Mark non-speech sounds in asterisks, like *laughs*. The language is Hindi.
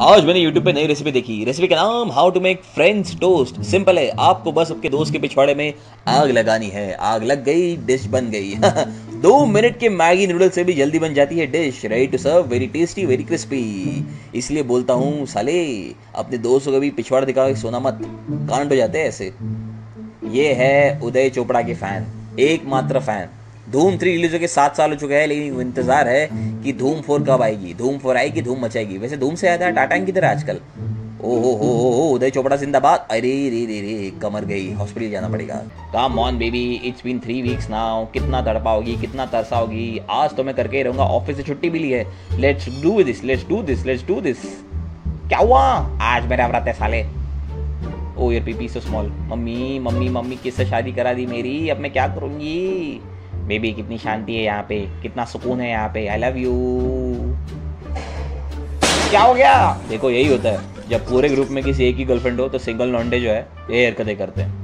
आज मैंने YouTube पे नई रेसिपी देखी। रेसिपी का नाम how to make French toast simple है, आपको बस आपके दोस्त के पिछवाड़े में आग लगानी है। आग लग गई डिश बन गई। *laughs* दो मिनट के मैगी नूडल्स से भी जल्दी बन जाती है dish ready to serve very tasty very crispy इसलिए बोलता हूँ, साले, अपने दोस्तों को भी पिछवाड़ दिखा के सोना मत। कांड हो जाते हैं ऐसे। ये है उदय चोपड़ा के फ़ैन एकमात्र फ़ैन धूम थ्री रिलीज़ के सात साल हो चुके हैं, लेकिन इंतज़ार है कि धूम फोर कब आएगी। धूम फोर आएगी, धूम मचाएगी। वैसे धूम से आया था टाटा की तरह आजकल। ओ हो हो हो, उदय चोपड़ा जिंदाबाद। अरे, रे रे रे, कमर गई। हॉस्पिटल जाना पड़ेगा। Come on baby it's been three weeks now कितना तड़पाओगी कितना तरसाओगी आज तो मैं करके ही रहूँगा। ऑफ़िस से छुट्टी भी ली है। Let's do this let's do this let's do this क्या हुआ? आज मेरा व्रत है साले। ओ यार PP so small mummy mummy mummy, किससे शादी करा दी मेरी? अब मैं क्या करूँगी? बेबी कितनी शांति है यहाँ पे, कितना सुकून है यहाँ पे आई लव यू क्या हो गया? देखो, यही होता है। जब पूरे ग्रुप में किसी एक ही गर्लफ्रेंड हो तो सिंगल लॉन्डे जो है, ये हरकतें करते हैं।